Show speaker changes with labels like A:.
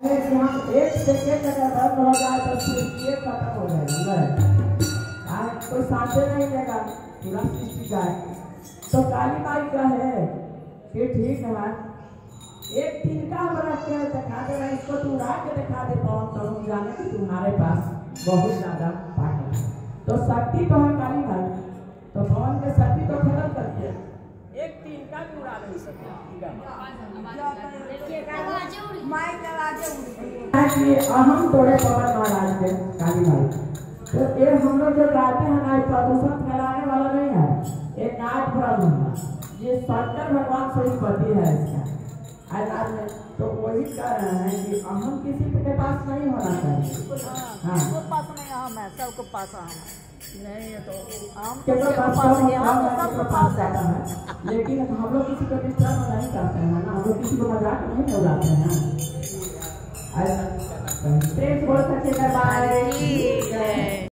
A: हो तो हो काली माई का है? कि ठीक है एक तिनका हम रख के दिखा दे रहे इसको तू उड़ा के दिखा दे, पवन तो जाने कि तुम्हारे पास बहुत ज़्यादा है। तो शक्ति तो है काली माई तो पवन के शक्ति तो खत्म करती है एक तिनका भी उड़ा नहीं सकता कि अहम तोड़े पवन महाराज के काली माई तो ये हम लोग जो गाते हैं ना प्रदूषण फैलाने वाला नहीं है। ये नाट ब्रह्म है। ये शंकर भगवान सरस्वती है इसका। आज में तो वही कह रहे हैं कि अहम किसी के पास नहीं होना चाहिए। हाँ।
B: पास नहीं हम है। सबके पास हम है।
A: नहीं ये तो
B: किसी के
A: पास
B: तो
A: जाता
B: है
A: है। लेकिन हम लोग किसी को डिस्टर्ब नहीं करते हैं ना। हम लोग किसी को मज़ाक नहीं उड़ाते हैं। बोल सकते हैं बाय